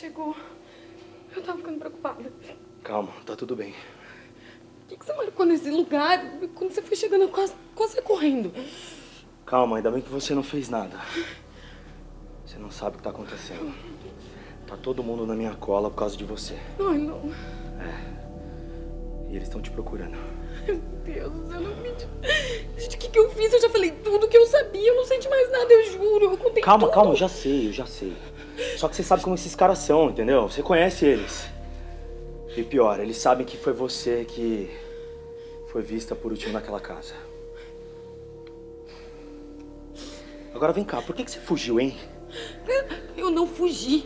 chegou, eu tava ficando preocupada. Calma, tá tudo bem. O que, que você marcou nesse lugar? Quando você foi chegando, eu quase, quase correndo. Calma, ainda bem que você não fez nada. Você não sabe o que tá acontecendo. Tá todo mundo na minha cola por causa de você. Ai, não. E eles estão te procurando. Meu Deus, eu não me... Gente, o que, que eu fiz? Eu já falei tudo que eu sabia. Eu não senti mais nada, eu juro. Eu contei Calma, tudo. calma, eu já sei, eu já sei. Só que você sabe como esses caras são, entendeu? Você conhece eles. E pior, eles sabem que foi você que foi vista por último naquela casa. Agora vem cá, por que, que você fugiu, hein? Eu não fugi.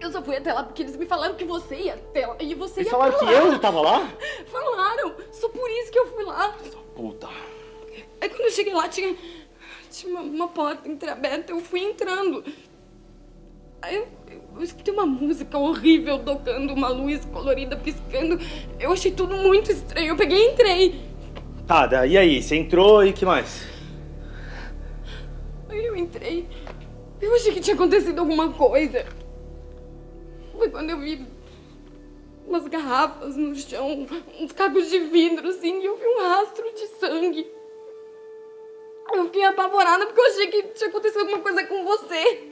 Eu só fui até lá porque eles me falaram que você ia até lá. E você Eles ia falaram que lá. eu não tava lá? Falaram. Só por isso que eu fui lá. Puta. Aí quando eu cheguei lá, tinha, tinha uma, uma porta entreaberta. Eu fui entrando. Aí eu, eu escutei uma música horrível tocando, uma luz colorida piscando. Eu achei tudo muito estranho. Eu peguei e entrei. Tá, daí e aí? Você entrou e que mais? Aí eu entrei. Eu achei que tinha acontecido alguma coisa. Foi quando eu vi umas garrafas no chão, uns cacos de vidro, assim, e eu vi um rastro de sangue. Eu fiquei apavorada porque eu achei que tinha acontecido alguma coisa com você.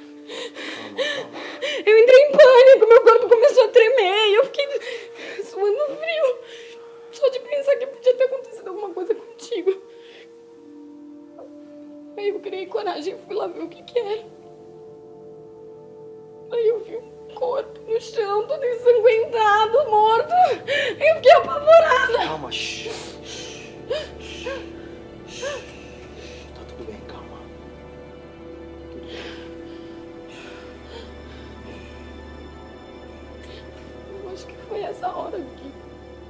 Eu entrei em pânico, meu corpo começou a tremer e eu fiquei suando frio. Só de pensar que podia ter acontecido alguma coisa contigo. Aí eu criei coragem e fui lá ver o que que era. Um corpo no chão, todo ensanguentado, morto. Eu fiquei apavorada. Calma, shh. Tá tudo bem, calma. Tudo bem. Eu acho que foi essa hora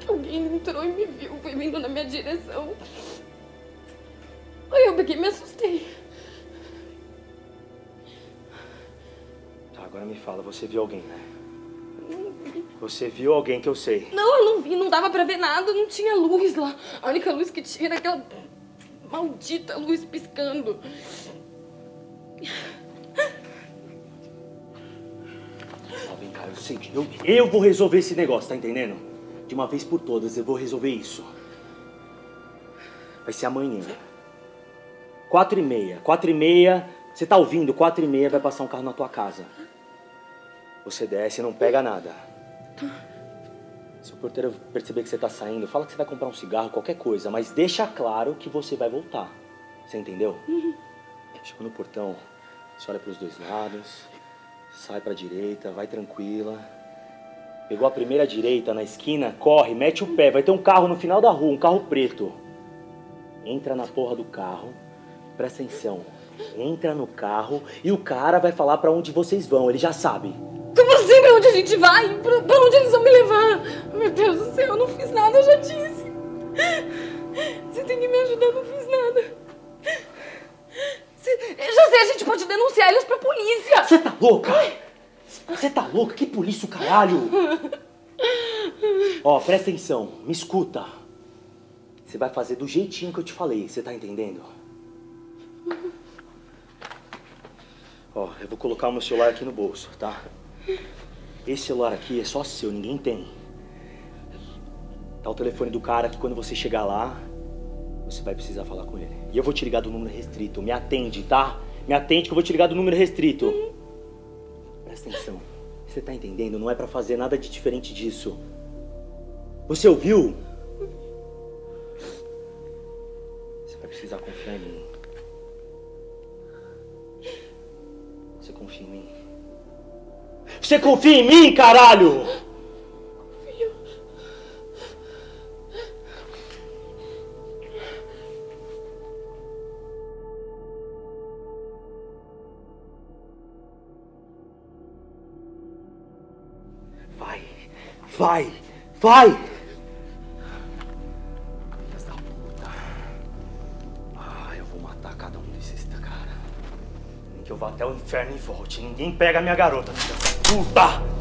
que alguém entrou e me viu, foi vindo na minha direção. Aí eu peguei e me assustei. Agora me fala, você viu alguém, né? Você viu alguém que eu sei. Não, eu não vi, não dava pra ver nada, não tinha luz lá. A única luz que tinha era aquela maldita luz piscando. Tá, vem cá, eu sei. Eu, eu vou resolver esse negócio, tá entendendo? De uma vez por todas, eu vou resolver isso. Vai ser amanhã. Quatro e meia. Quatro e meia. Você tá ouvindo? Quatro e meia vai passar um carro na tua casa. Você desce e não pega nada. Se o porteiro perceber que você tá saindo, fala que você vai comprar um cigarro, qualquer coisa, mas deixa claro que você vai voltar. Você entendeu? Chegou no portão, você olha pros dois lados, sai pra direita, vai tranquila. Pegou a primeira direita na esquina, corre, mete o pé, vai ter um carro no final da rua, um carro preto. Entra na porra do carro, presta atenção. Entra no carro e o cara vai falar pra onde vocês vão, ele já sabe. Pra onde a gente vai? Pra onde eles vão me levar? Meu Deus do céu, eu não fiz nada, eu já disse. Você tem que me ajudar, eu não fiz nada. Se- José, a gente pode denunciar eles pra polícia. Você tá louca? Você tá louca? Que polícia, caralho? Ó, presta atenção, me escuta. Você vai fazer do jeitinho que eu te falei, você tá entendendo? Ó, eu vou colocar o meu celular aqui no bolso, tá? Esse celular aqui é só seu, ninguém tem. Tá o telefone do cara que quando você chegar lá, você vai precisar falar com ele. E eu vou te ligar do número restrito. Me atende, tá? Me atende que eu vou te ligar do número restrito. Presta atenção. Você tá entendendo? Não é pra fazer nada de diferente disso. Você ouviu? Você vai precisar confiar em mim. Você confia em mim? Você confia em mim, caralho? Vai, vai, vai! Filhas da puta. Ah, eu vou matar cada um desses cara. Nem que eu vá até o inferno e volte. Ninguém pega a minha garota, filha puta!